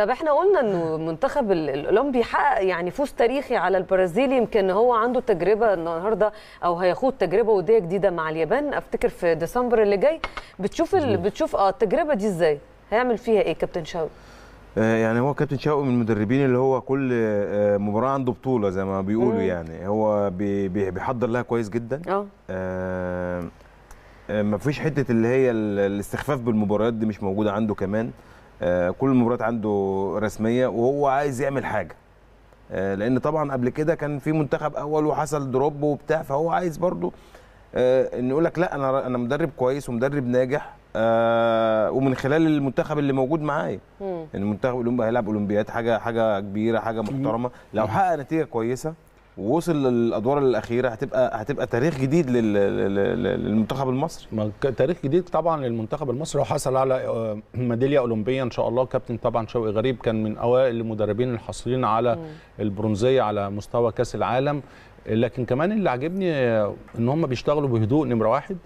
طب إحنا قلنا إنه المنتخب ال- الأولمبي حقق يعني فوز تاريخي على البرازيل يمكن هو عنده تجربة النهارده أو هيخوض تجربة ودية جديدة مع اليابان. أفتكر في ديسمبر اللي جاي بتشوف ال... بتشوف آه التجربة دي إزاي؟ هيعمل فيها إيه كابتن شوقي آه، يعني هو كابتن شوقي من المدربين اللي هو كل آه، مباراة عنده بطولة زي ما بيقولوا. يعني. هو بي- بي- بيحضر لها كويس جدا. آه. آه، آه، مفيش حتة اللي هي ال- الاستخفاف بالمباريات دي مش موجودة عنده كمان. كل المباريات عنده رسمية وهو عايز يعمل حاجة. آه، لأن طبعا قبل كده كان في منتخب أول وحصل دروب وبتاع فهو عايز برضو آه، إن يقول لك لا أنا أنا مدرب كويس ومدرب ناجح آه، ومن خلال المنتخب اللي موجود معايا. المنتخب الاولمبي هيلعب أولمبياد حاجة حاجة كبيرة حاجة محترمة. لو حقق نتيجة كويسة ووصل للأدوار الأخيرة هتبقى هتبقى تاريخ جديد لل- لل- لل- للمنتخب المصري. ما تاريخ جديد طبعا للمنتخب المصري وحصل على آه، ميدالية أولمبية إن شاء الله. كابتن طبعا شوقي غريب كان من أوائل المدربين الحاصلين على البرونزية على مستوى كأس العالم. لكن كمان اللي عاجبني آه، إن هم بيشتغلوا بهدوء نمرة واحد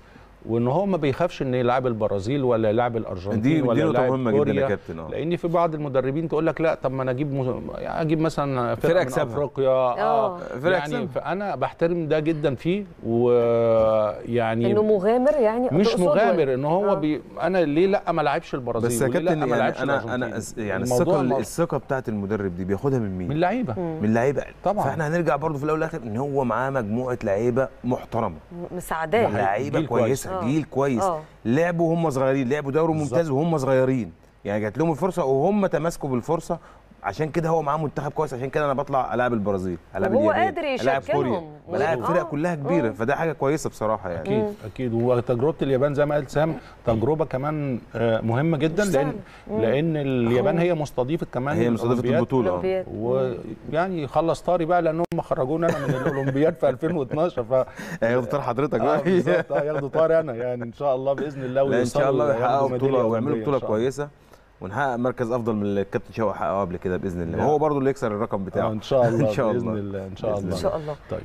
وإن هو ما بيخافش إن يلعب البرازيل ولا يلعب الأرجنتين دي دي ولا يلعب مهمة جدا يا كوريا كابتن آه لأن في بعض المدربين تقول لك لا طب ما أنا أجيب مز... يعني أجيب مثلا فرقة, فرقة من. أفريقيا آه. فرقة يعني أكسبها. فأنا بحترم ده جدا فيه ويعني إنه مغامر يعني مش؟ مغامر إن هو آه. بي... أنا ليه لأ ما لعبش البرازيل بس يا كابتن ما يعني لعبش أنا؟ أنا يعني الثقة الثقة بتاعت المدرب دي بياخدها من مين؟ من لعيبه من اللعيبة طبعا. فإحنا هنرجع برضو في الأول والآخر إن هو معاه مجموعة لعيبة محترمة مساعداه. لعيبة. كويسة آه. جيل كويس آه. لعبوا وهم صغيرين لعبوا دوري. ممتاز وهم صغيرين يعني جات لهم الفرصة وهم تماسكوا بالفرصة عشان كده هو معاه منتخب كويس عشان كده أنا بطلع العب البرازيل العب اليابان قادر العب كوريا يشكلهم. بلاعب آه. فرق كلها كبيرة آه. فده حاجة كويسة بصراحة يعني أكيد أكيد وتجربة اليابان زي ما قال سام تجربة كمان آه، مهمة جدا لأن سهلة. لأن اليابان هي مستضيفة كمان هي مستضيفة الأولمبياد. البطولة آه. ويعني خلص طاري بقى لأنهم خرجونا أنا من الأولمبياد في 2012 ف هياخدوا طار حضرتك آه بقى بالظبط آه، ياخدوا طاري أنا يعني إن شاء الله بإذن الله إن شاء الله يحققوا بطولة ويعملوا بطولة. كويسة ونحقق مركز أفضل من اللي الكابتن شوقي حققه قبل كده بإذن الله. لا. وهو برضو اللي يكسر الرقم بتاعه. آه، إن شاء الله إن شاء بإذن الله. إن شاء الله. إن شاء الله. طيب.